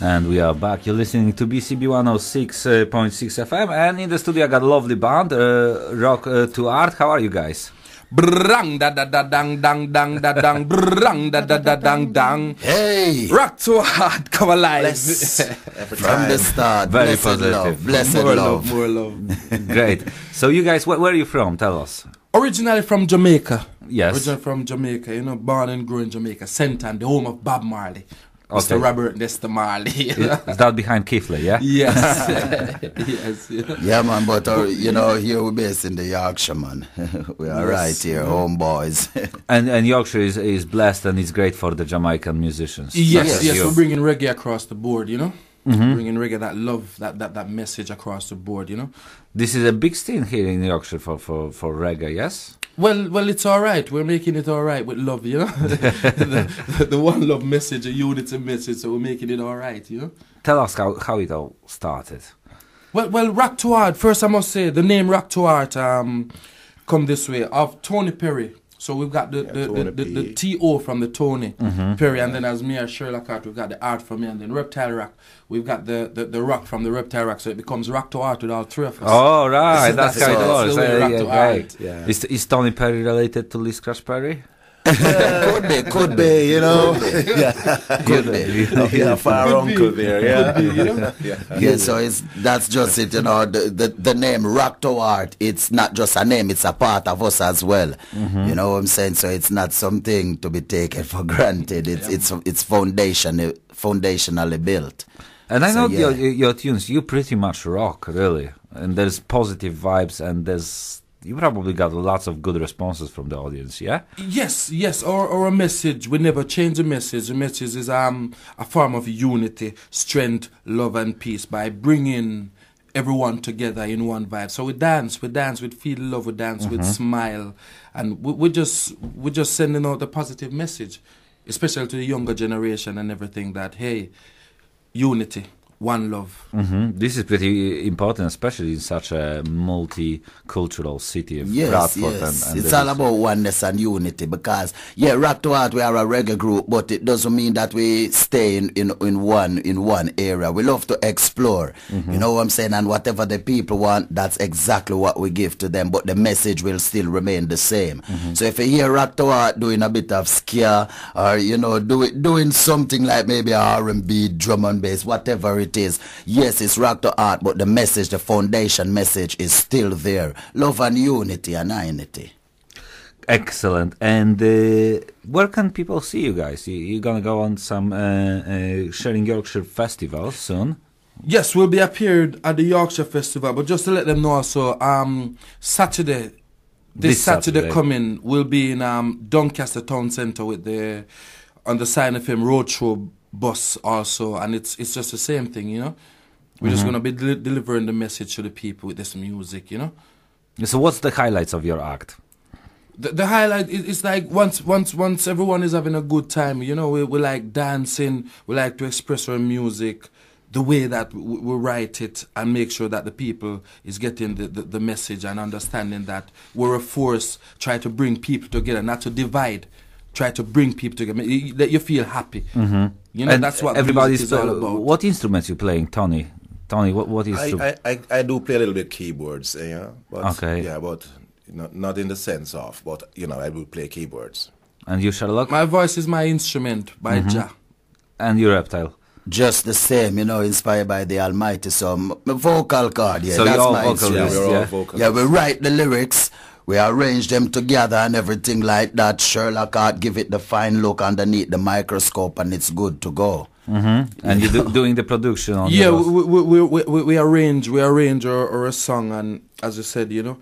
And we are back. You're listening to BCB 106.6 FM. And in the studio, I got a lovely band, uh, Rock uh, to Art. How are you guys? Brang da da da dang dang dang da dang brang da da da dang dang. Hey! Rock to hard, come alive. Bless from the start. Very blessed positive. love. Blessed more love. love, more love. Great. So, you guys, wh- where are you from? Tell us. Originally from Jamaica. Yes. Originally from Jamaica, you know, born and grew in Jamaica. St. Ann, the home of Bob Marley. Okay. Mr. Robert Nesta Marley. Is is that behind Kifley, yeah? yes. yes. yeah. Yeah, man, but uh, you know, here we're based in the Yorkshire, man. we are right here, homeboys. And, and Yorkshire is, is blessed and is great for the Jamaican musicians. Yes, Such as yes, you. we're bringing reggae across the board, you know? Mm-hmm. Bringing reggae, that love, that, that, that message across the board, you know? This is a big scene here in Yorkshire for, for, for reggae, yes? Well, well, it's all right. We're making it all right with love, you know. the, the, the one love message, a unity message, so we're making it all right, you know. Tell us how, how it all started. Well, well, Rock to Art. First, I must say the name Rock to Art um, come this way of Tony Perry. So we've got the the, the, the, the T.O. from the Tony mm-hmm. Perry, and then as me as Sherlock Art, we've got the art from me, and then Reptile Rock, we've got the, the, the rock from the Reptile Rock, so it becomes Rock to Art with all three of us. Oh, right. That's, that's how it all. works. That's the way rock yeah, to great. art, yeah. Is, is Tony Perry related to Lee Scratch Perry? Could be, could be, you know. Could be. yeah, far uncle there, yeah. you know? Yeah, so it's that's just it, you know. The the, the name Rock to Art, it's not just a name; it's a part of us as well. Mm-hmm. You know what I'm saying? So it's not something to be taken for granted. It's it's it's foundation foundationally built. And I So, know yeah. your, your tunes, you pretty much rock, really. And there's positive vibes, and there's. You probably got lots of good responses from the audience, yeah? Yes, yes, or, or a message. We never change the message. The message is um, a form of unity, strength, love, and peace by bringing everyone together in one vibe. So we dance, we dance we feel love, we dance we smile, and we, we just we're just sending out a positive message, especially to the younger generation and everything. That hey, unity, one love. hmm This is pretty important, especially in such a multicultural city of Yes, Bradford. yes. And, and it's all about oneness and unity because, yeah, Rock to Art, we are a reggae group, but it doesn't mean that we stay in, in, in one in one area. We love to explore. Mm-hmm. You know what I'm saying? And whatever the people want, that's exactly what we give to them, but the message will still remain the same. Mm-hmm. So if you hear Rock to Art doing a bit of ska or, you know, do it, doing something like maybe R&B, drum and bass, whatever it is, yes, it's Rock to Art, but the message, the foundation message is still there. Love and unity and unity. Excellent. And uh, where can people see you guys? You, you're going to go on some uh, uh, Sharing Yorkshire festival soon. Yes, we'll be appeared at the Yorkshire Festival, but just to let them know also, um, Saturday, this, This Saturday, Saturday. coming, we'll be in um, Doncaster Town Centre with the on the Sine FM Roadshow bus also, and it's it's just the same thing, you know. We're just gonna be deli- delivering the message to the people with this music, you know. So, what's the highlights of your act? The, the highlight is, is like once once once everyone is having a good time, you know, we, we like dancing, we like to express our music the way that we, we write it and make sure that the people is getting the, the, the message and understanding that we're a force, try to bring people together, not to divide, try to bring people together, that you feel happy. Mm-hmm. You know, and that's what everybody's music is all about. What instruments you playing, Tony? Tony, what what is? I, I, I, I do play a little bit keyboards, eh, yeah. But, Okay. Yeah, but not, not in the sense of, but you know, I will play keyboards. and you, Sherlock, My voice is my instrument by Mm-hmm. Jah. and you, Reptile. Just the same, you know, inspired by the Almighty. So, m- vocal cord, yeah, So that's you're all my vocalists, instrument. Yeah, we're yeah? all vocalists. Yeah, we write the lyrics, we arrange them together and everything like that. Sherlock Art give it the fine look underneath the microscope and it's good to go. Mm-hmm. And you're do, doing the production on Yeah, those. we, we, we, we, we, we arrange we arrange our, our song and as you said, you know,